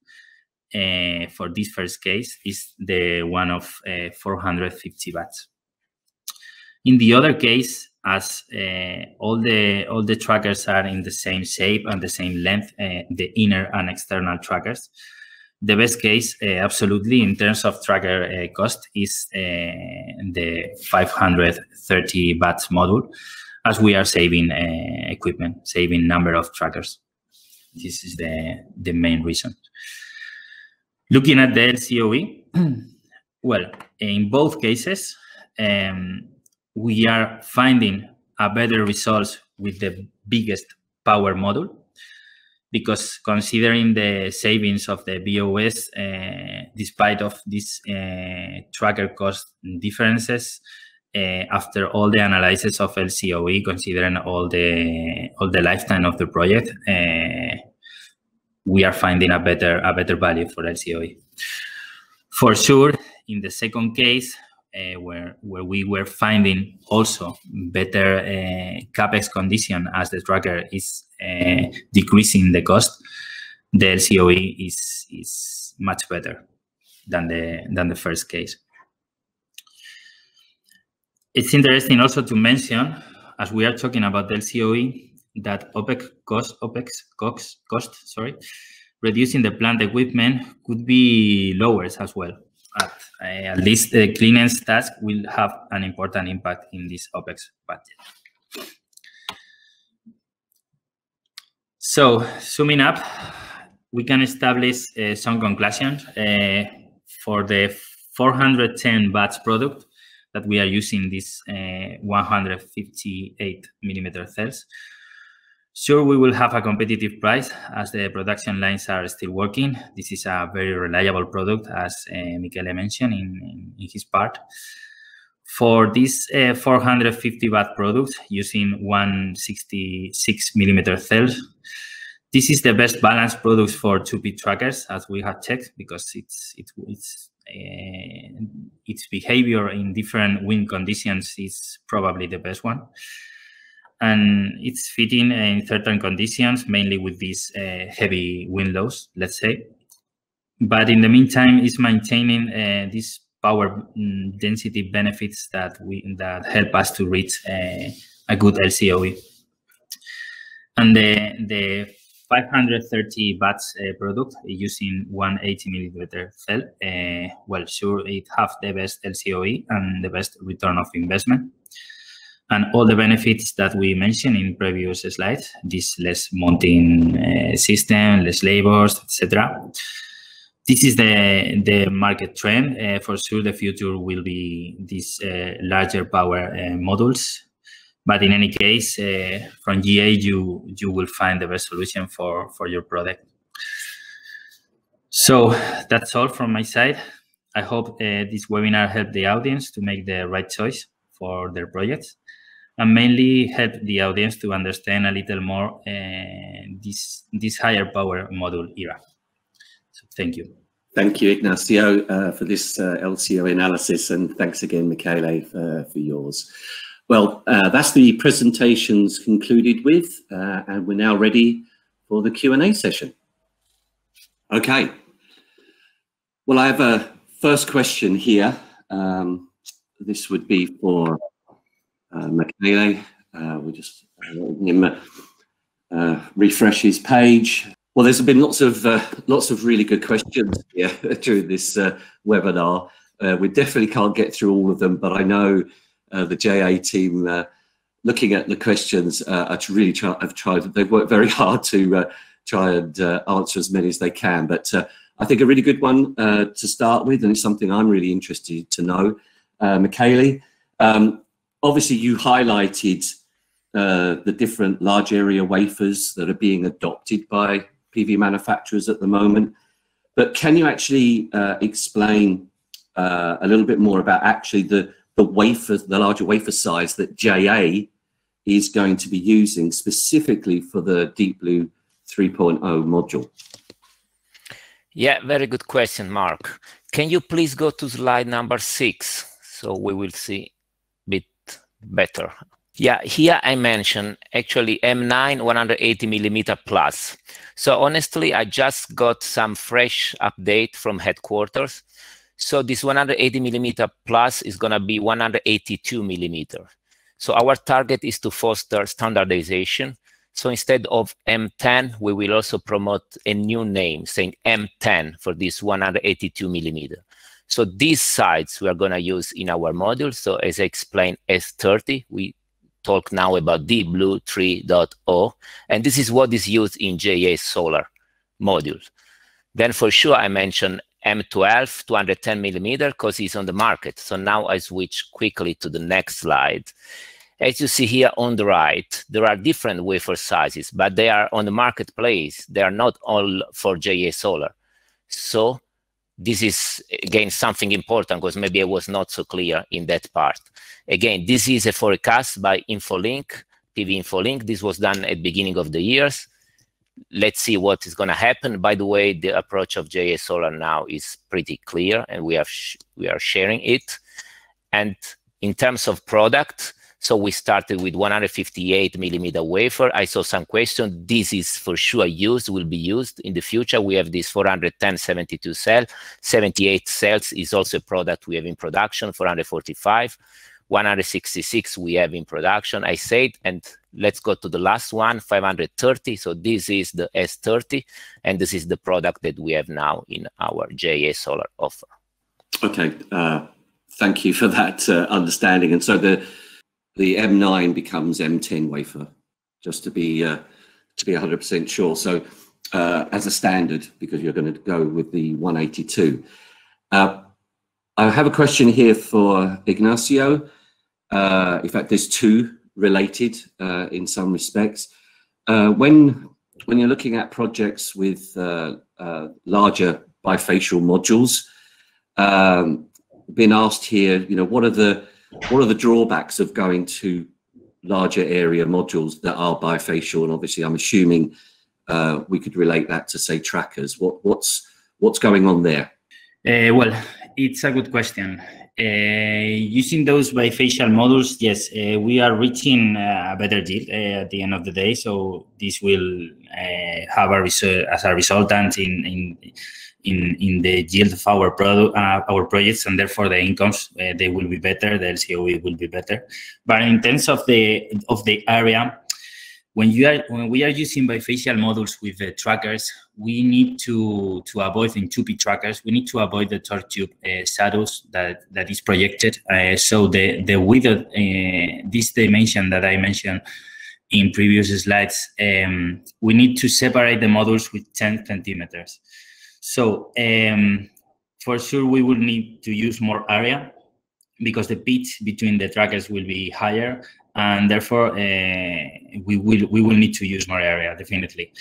uh, for this first case is the one of uh, 450 watts. In the other case, as uh, all the all the trackers are in the same shape and the same length, uh, the inner and external trackers. The best case, uh, absolutely, in terms of tracker cost, is the 530 watts module, as we are saving equipment, saving number of trackers. This is the the main reason. Looking at the LCOE, well, in both cases. Um, we are finding a better results with the biggest power module because considering the savings of the BOS, uh, despite of these uh, tracker cost differences, uh, after all the analysis of LCOE, considering all the all the lifetime of the project, uh, we are finding a better a better value for LCOE. For sure, in the second case, uh, where where we were finding also better uh, capex condition as the tracker is uh, decreasing the cost, the LCOE is is much better than the than the first case. It's interesting also to mention, as we are talking about the LCOE, that OPEX cost, OPEX cost, cost, sorry, reducing the plant equipment could be lower as well at, uh, at least the cleanance task will have an important impact in this OPEX budget. So summing up, we can establish uh, some conclusions uh, for the 410 watts product that we are using this uh, 158 millimeter cells. Sure, we will have a competitive price as the production lines are still working. This is a very reliable product, as uh, Michele mentioned in, in, his part. For this uh, 450 watt product using 166 millimeter cells, this is the best balanced product for 2P trackers, as we have checked, because it's it, it's uh, its behavior in different wind conditions is probably the best one and it's fitting in certain conditions, mainly with these uh, heavy wind loads, let's say. But in the meantime, it's maintaining uh, these power mm, density benefits that we that help us to reach uh, a good LCOE. And the the 530 watts uh, product using 180 millimeter cell, uh, well, sure, it have the best LCOE and the best return of investment and all the benefits that we mentioned in previous slides, this less mounting uh, system, less labors, etc. This is the, the market trend. Uh, for sure, the future will be these uh, larger power uh, modules. But in any case, uh, from JA, you, you will find the best solution for, for your product. So that's all from my side. I hope uh, this webinar helped the audience to make the right choice for their projects and mainly help the audience to understand a little more uh, this this higher power module era. So thank you. Thank you, Ignacio, uh, for this uh, LCO analysis, and thanks again, Michele, for, for yours. Well, uh, that's the presentations concluded with, uh, and we're now ready for the Q&A session. Okay. Well, I have a first question here. Um, this would be for uh. Uh, we just uh, uh, refresh his page. Well, there's been lots of uh, lots of really good questions here during this uh, webinar. Uh, we definitely can't get through all of them, but I know the JA team, looking at the questions, are really try, have tried. They've worked very hard to try and answer as many as they can. But I think a really good one to start with, and it's something I'm really interested to know, Michele. Um, obviously you highlighted uh, the different large area wafers that are being adopted by PV manufacturers at the moment. But can you actually uh, explain uh, a little bit more about actually the, the wafer, the larger wafer size that JA is going to be using specifically for the Deep Blue 3.0 module? Yeah, very good question, Mark. Can you please go to slide number six so we will see better. Yeah, here I mentioned actually M9 180 millimeter plus. So honestly, I just got some fresh update from headquarters. So this 180 millimeter plus is going to be 182 millimeter. So our target is to foster standardization. So instead of M10, we will also promote a new name saying M10 for this 182 millimeter. So these sites we are going to use in our module. So as I explained, S30, we talk now about Deep Blue 3.0, and this is what is used in JA Solar module. Then for sure, I mentioned M12 210 millimeter because it's on the market. So now I switch quickly to the next slide. As you see here on the right, there are different wafer sizes, but they are on the marketplace. They are not all for JA Solar. So this is again something important because maybe I was not so clear in that part. Again, this is a forecast by InfoLink, PV InfoLink. This was done at beginning of the years. Let's see what is going to happen. By the way, the approach of JA Solar now is pretty clear, and we have we are sharing it. And in terms of product, so we started with 158 millimeter wafer. I saw some question. This is for sure used, will be used in the future. We have this 410 72 cell. 78 cells is also a product we have in production, 445. 166 we have in production, I said, and let's go to the last one, 530. So this is the S30, and this is the product that we have now in our JA Solar offer. Okay, uh, thank you for that uh, understanding. And so the the M9 becomes M10 wafer, just to be uh, to be 100% sure. So uh, as a standard, because you're going to go with the 182. Uh, I have a question here for Ignacio. Uh, in fact, there's two related uh, in some respects. uh, when when you're looking at projects with larger bifacial modules, um, been asked here, you know, what are the what are the drawbacks of going to larger area modules that are bifacial? And obviously, I'm assuming uh, we could relate that to say trackers. What what's what's going on there? Uh, well, it's a good question. Uh, using those bifacial models, yes, uh, we are reaching uh, a better deal uh, at the end of the day. So this will have a result as a resultant in in in in the yield of our product, uh, our projects, and therefore the incomes they will be better. The LCOE will be better. But in terms of the of the area, when you are when we are using bifacial models with the trackers, we need to to avoid in 2P trackers. We need to avoid the torque tube uh, shadows that that is projected. Uh, so the the width of uh, this dimension that I mentioned in previous slides, um, we need to separate the models with 10 centimeters. So um, for sure, we will need to use more area because the pitch between the trackers will be higher and therefore uh, we will we will need to use more area definitely.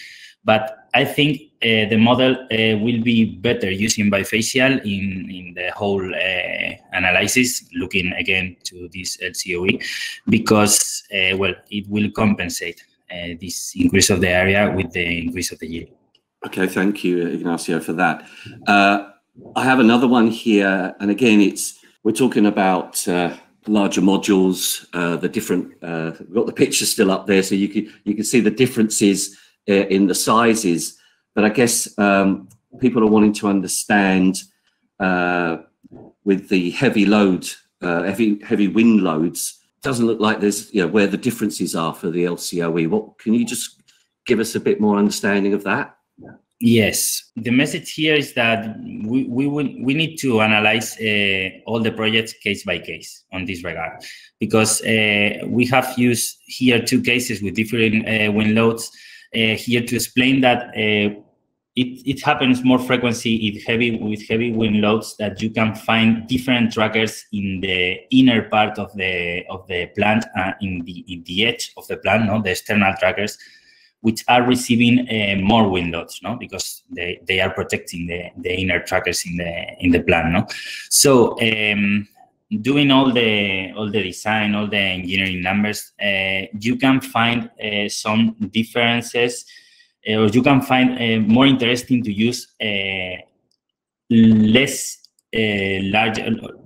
But I think uh, the model uh, will be better using bifacial in in the whole uh, analysis, looking again to this LCOE, because uh, well it will compensate uh, this increase of the area with the increase of the yield. Okay, thank you, Ignacio, for that. I have another one here, and again, it's we're talking about larger modules, uh, the different, uh, we've got the picture still up there, so you can, you can see the differences uh, in the sizes. But I guess um, people are wanting to understand uh, with the heavy load, uh, heavy, heavy wind loads, doesn't look like there's, you know, where the differences are for the LCOE. What, can you just give us a bit more understanding of that? Yes, the message here is that we we we need to analyze uh, all the projects case by case on this regard, because uh, we have used here two cases with different uh, wind loads uh, here to explain that uh, it it happens more frequency in heavy with heavy wind loads that you can find different trackers in the inner part of the of the plant uh, in the in the edge of the plant, no, the external trackers which are receiving uh, more wind loads, no, because they, they are protecting the, the inner trackers in the in the plant, no. So um, doing all the all the design, all the engineering numbers, uh, you can find uh, some differences, uh, or you can find uh, more interesting to use uh, less uh, large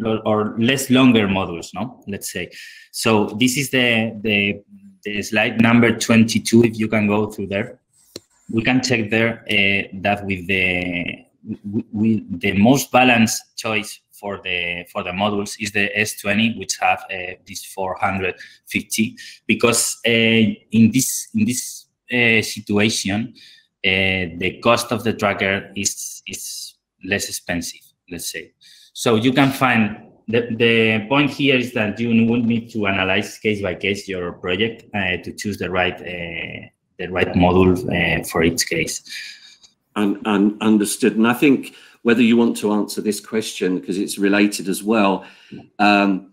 or, or, less longer modules, no? Let's say. So this is the the the slide number 22, if you can go through there, we can check there uh, that with the with the most balanced choice for the for the modules is the S20, which have uh, this 450, because uh, in this in this uh, situation, uh, the cost of the tracker is is less expensive. Let's say, so you can find the, the point here is that you would need to analyze case by case your project uh, to choose the right uh, the right module uh, for each case. And, and understood. And I think whether you want to answer this question because it's related as well. Um,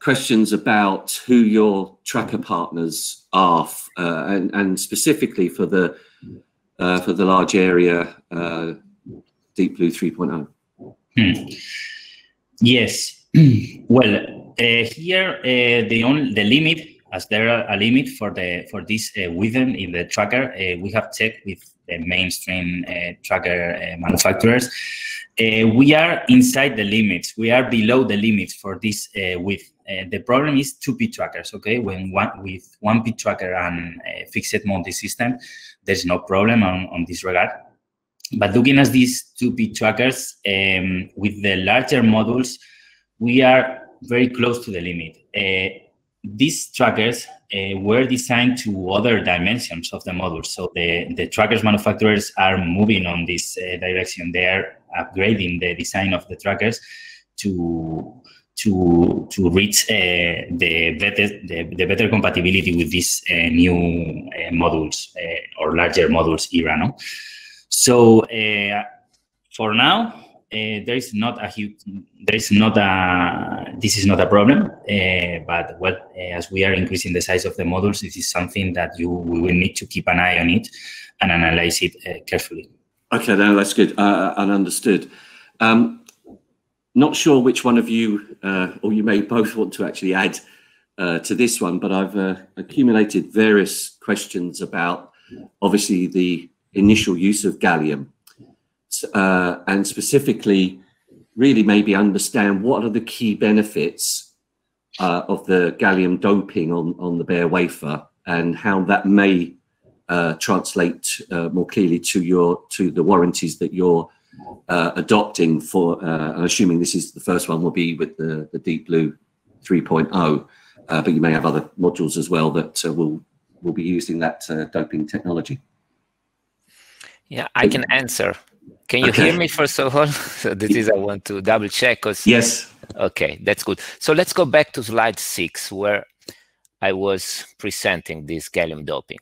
questions about who your tracker partners are, uh, and, and specifically for the uh, for the large area uh, Deep Blue 3.0. Hmm. Yes. well, uh, here uh, the only the limit, as there are a limit for the for this uh, within in the tracker, uh, we have checked with the mainstream uh, tracker uh, manufacturers. we are inside the limits. We are below the limits for this width. the problem is two P trackers. Okay, when one with one P tracker and fixed multi system, there's no problem on, on this regard but looking at these 2P trackers, um, with the larger modules, we are very close to the limit. Uh, these trackers uh, were designed to other dimensions of the module. So the, the trackers manufacturers are moving on this uh, direction. They are upgrading the design of the trackers to to to reach uh, the better the, the, better compatibility with these uh, new uh, modules or larger modules era. No? So uh, for now, uh, there is not a huge, there is not a this is not a problem, uh, but well, uh, as we are increasing the size of the modules, this is something that you we will need to keep an eye on it and analyze it uh, carefully. Okay, no, that's good uh, and understood. Um, not sure which one of you, or you may both want to actually add to this one, but I've accumulated various questions about obviously the initial use of gallium and specifically really maybe understand what are the key benefits uh, of the gallium doping on, on the bare wafer and how that may uh, translate uh, more clearly to your to the warranties that you're uh, adopting for. Uh, I'm assuming this is the first one will be with the, the Deep Blue 3.0, uh, but you may have other modules as well that will will be using that doping technology. Yeah, I can answer. Can you okay. hear me first of all? so this is I want to double check. Cause, yes. Okay, that's good. So let's go back to slide six where I was presenting this gallium doping.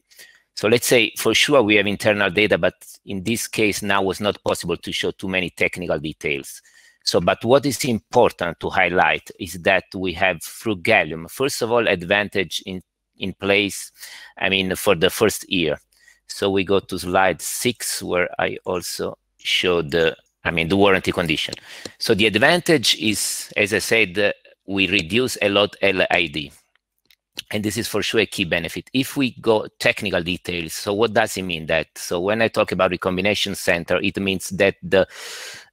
So let's say for sure we have internal data, but in this case now was not possible to show too many technical details. So, but what is important to highlight is that we have through gallium, first of all, advantage in, in place, I mean, for the first year. So we go to slide six, where I also show the, I mean, the warranty condition. So the advantage is, as I said, we reduce a lot LID. And this is for sure a key benefit. If we go technical details, so what does it mean that? So when I talk about recombination center, it means that the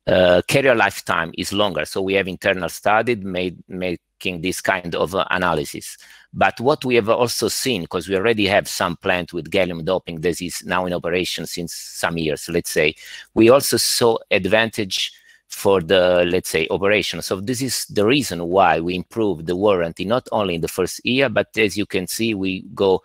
uh, carrier lifetime is longer. So we have internal studied made, making this kind of uh, analysis. But what we have also seen, because we already have some plant with gallium doping that is now in operation since some years, let's say, we also saw advantage for the, let's say, operation. So this is the reason why we improved the warranty, not only in the first year, but as you can see, we go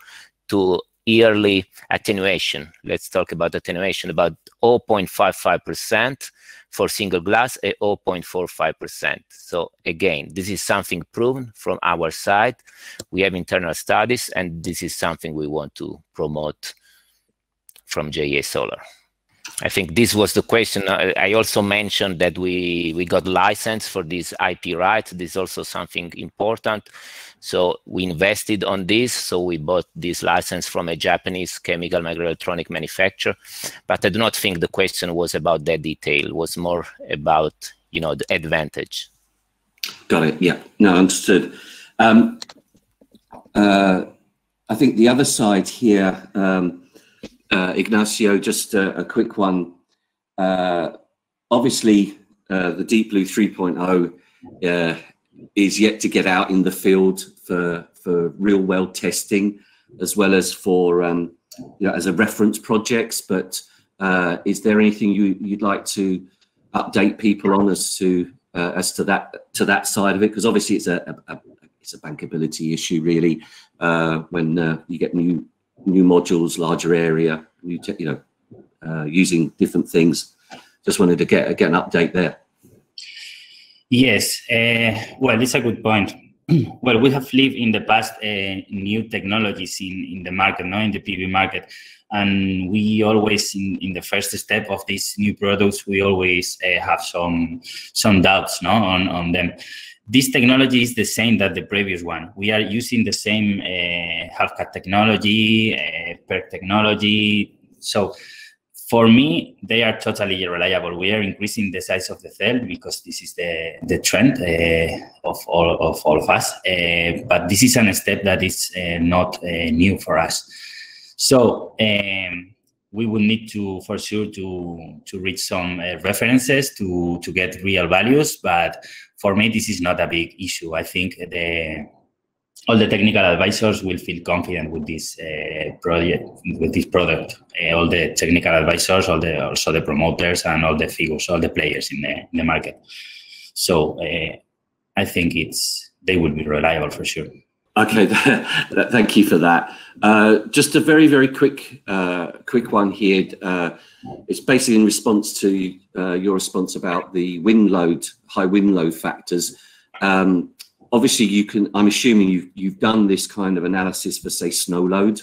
to yearly attenuation. Let's talk about attenuation, about 0.55% for single glass at 0.45%. So again, this is something proven from our side. We have internal studies, and this is something we want to promote from JA Solar. I think this was the question. I also mentioned that we we got license for this IP rights. This is also something important. So we invested on this. So we bought this license from a Japanese chemical microelectronic manufacturer. But I do not think the question was about that detail. It was more about you know the advantage. Got it. Yeah. No, understood. Um, uh, I think the other side here. Um, uh, Ignacio, just a, a quick one. Uh, obviously, uh, the Deep Blue 3.0 uh, is yet to get out in the field for for real world testing, as well as for um, you know, as a reference projects. But uh, is there anything you you'd like to update people on as to uh, as to that to that side of it? Because obviously it's a, a, a, it's a bankability issue really when you get new new modules, larger area, new you know, uh, using different things. Just wanted to get get an update there. Yes, uh, well, it's a good point. well, we have lived in the past uh, new technologies in, in the market, not in the PV market, and we always in, in the first step of these new products, we always uh, have some some doubts, no, on on them this technology is the same that the previous one. We are using the same uh, half-cut technology, uh, technology. So for me, they are totally reliable. We are increasing the size of the cell because this is the, the trend uh, of, all, of all of us. Uh, but this is a step that is uh, not uh, new for us. So um, we will need to, for sure, to, to reach some references to, to get real values. But for me, this is not a big issue. I think the all the technical advisors will feel confident with this uh, project, with this product. Uh, all the technical advisors, all the also the promoters, and all the figures, all the players in the in the market. So uh, I think it's they will be reliable for sure. Okay, thank you for that. Uh, just a very, very quick, uh, quick one here. Uh, it's basically in response to uh, your response about the wind load, high wind load factors. Um, obviously, you can. I'm assuming you've you've done this kind of analysis for, say, snow load,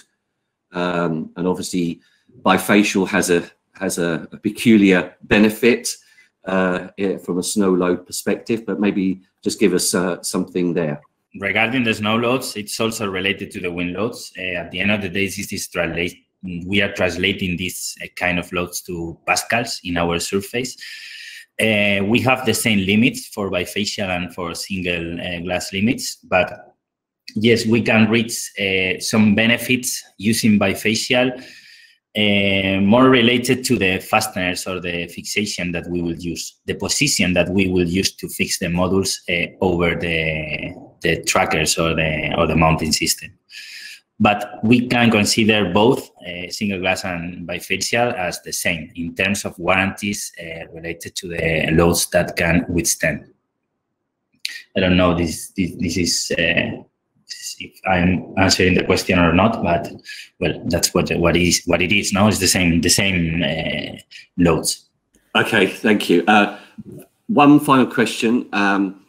um, and obviously, bifacial has a has a, a peculiar benefit uh, from a snow load perspective, but maybe just give us uh, something there. Regarding the snow loads, it's also related to the wind loads. Uh, at the end of the day, this is translate, we are translating these uh, kind of loads to pascals in our surface. Uh, we have the same limits for bifacial and for single uh, glass limits, but yes, we can reach uh, some benefits using bifacial, uh, more related to the fasteners or the fixation that we will use, the position that we will use to fix the modules over the, the trackers or the, or the mounting system. But we can consider both uh, single glass and bifacial as the same in terms of warranties uh, related to the loads that can withstand. I don't know this this, this is uh, if I'm answering the question or not, but well, that's what what is what it is. Now it's the same the same uh, loads. Okay, thank you. Uh, one final question. Um,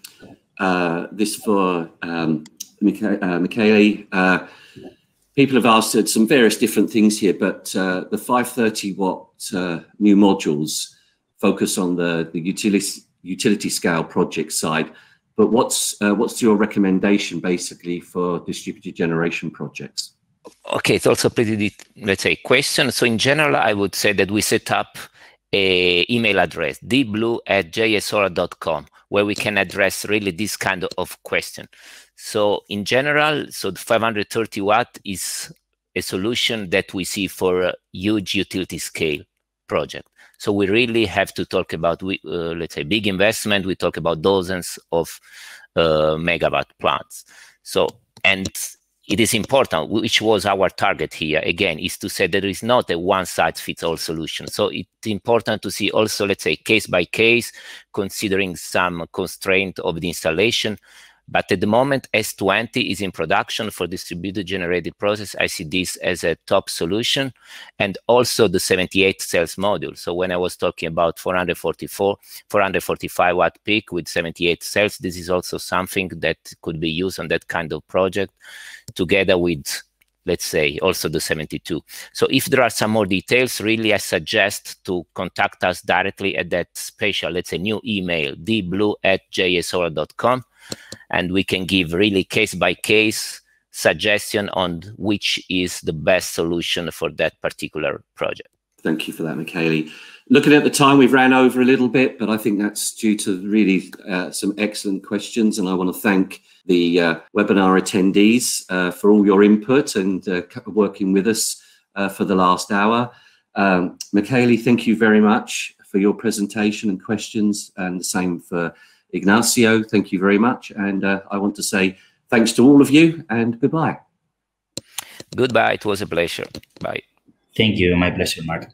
uh, this for um, Michele. Uh, people have asked some various different things here, but uh, the 530 watt uh, new modules focus on the the utility utility scale project side but what's uh, what's your recommendation basically for distributed generation projects? Okay, it's also pretty let's say question. So in general, I would say that we set up email address dblue at jasolar.com where we can address really this kind of question. So in general, so the 530 watt is a solution that we see for a huge utility scale project. So we really have to talk about, uh, let's say, big investment. We talk about dozens of uh, megawatt plants. So, and it is important, which was our target here, again, is to say there is not a one-size-fits-all solution. So it's important to see also, let's say, case by case, considering some constraint of the installation, but at the moment, S20 is in production for distributed generated process. I see this as a top solution and also the 78 cells module. So when I was talking about 444, 445 watt peak with 78 cells, this is also something that could be used on that kind of project together with let's say also the 72 so if there are some more details really i suggest to contact us directly at that special let's say new email dblue at jasolar.com and we can give really case by case suggestion on which is the best solution for that particular project. Thank you for that, Michele. Looking at the time, we've ran over a little bit, but I think that's due to really uh, some excellent questions. And I want to thank the uh, webinar attendees uh, for all your input and uh, working with us uh, for the last hour. Um, thank you very much for your presentation and questions, and the same for Ignacio, thank you very much. And uh, I want to say thanks to all of you and goodbye. Goodbye. It was a pleasure. Bye. Thank you. My pleasure, Mark.